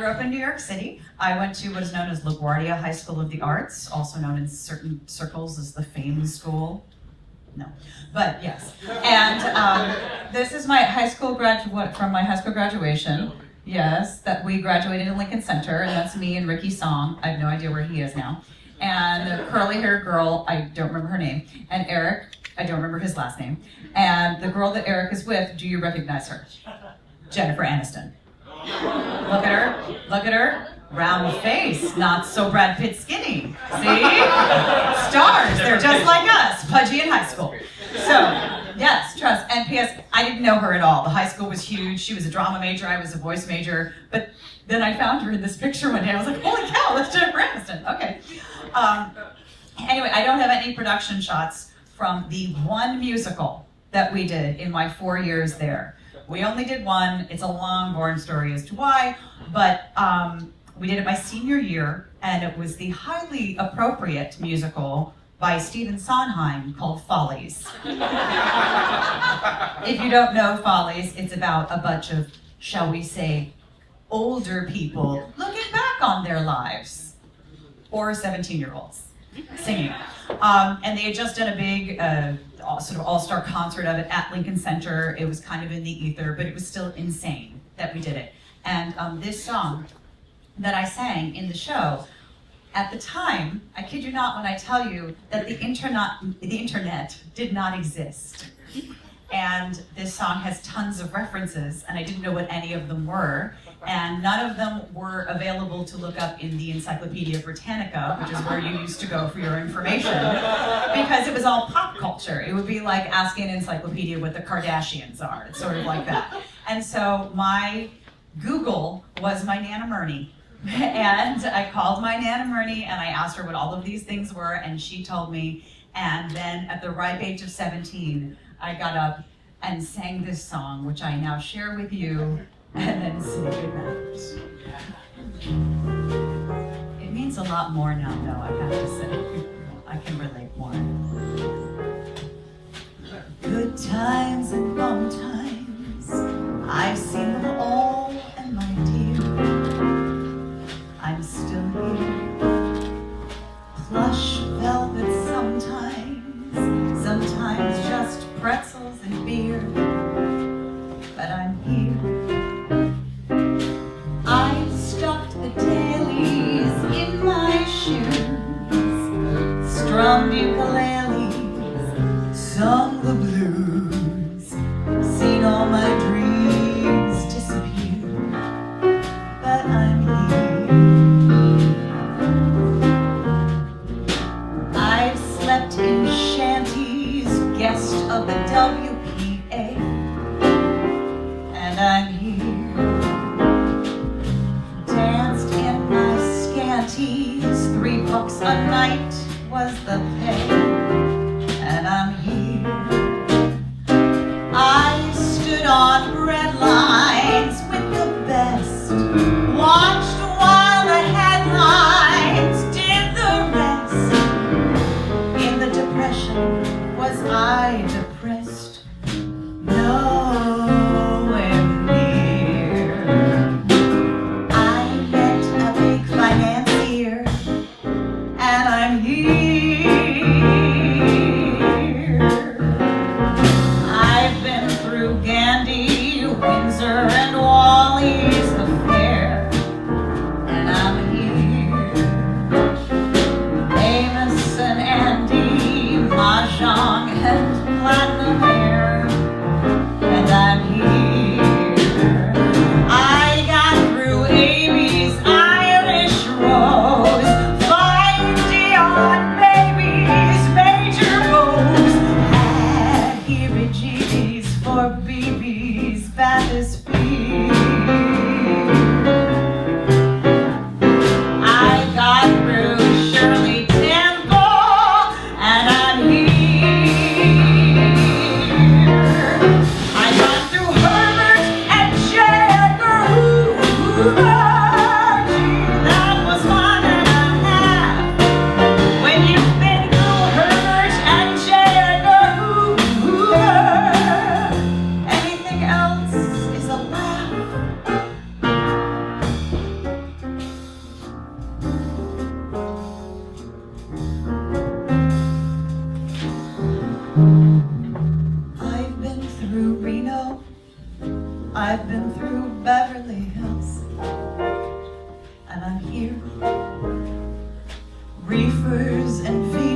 grew up in New York City. I went to what is known as LaGuardia High School of the Arts, also known in certain circles as the Fame School. No, but yes. And um, this is my high school graduate from my high school graduation. Yes, that we graduated in Lincoln Center, and that's me and Ricky Song. I have no idea where he is now. And the curly-haired girl, I don't remember her name, and Eric, I don't remember his last name. And the girl that Eric is with, do you recognize her? Jennifer Aniston. Look at her. Look at her. Round face, not so Brad Pitt skinny. See? Stars. They're just like us, pudgy in high school. So, yes, trust. And P.S. I didn't know her at all. The high school was huge. She was a drama major. I was a voice major. But then I found her in this picture one day. I was like, holy cow, that's Jennifer Aniston. Okay. Um, anyway, I don't have any production shots from the one musical that we did in my four years there. We only did one. It's a long, boring story as to why, but um, we did it my senior year, and it was the highly appropriate musical by Stephen Sondheim called Follies. if you don't know Follies, it's about a bunch of, shall we say, older people looking back on their lives, or 17-year-olds singing. Um, and they had just done a big uh, sort of all-star concert of it at Lincoln Center. It was kind of in the ether, but it was still insane that we did it. And um, this song that I sang in the show, at the time, I kid you not when I tell you that the the internet did not exist. And this song has tons of references, and I didn't know what any of them were and none of them were available to look up in the Encyclopedia Britannica, which is where you used to go for your information, because it was all pop culture. It would be like asking an encyclopedia what the Kardashians are. It's sort of like that. And so my Google was my Nana Murney. and I called my Nana Murney and I asked her what all of these things were, and she told me. And then at the ripe age of 17, I got up and sang this song, which I now share with you and then say goodnight. It means a lot more now, though, I have to say. I can relate more. Scanties, three bucks a night was the pay, reefers and feeders.